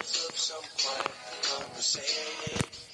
of some quiet conversation.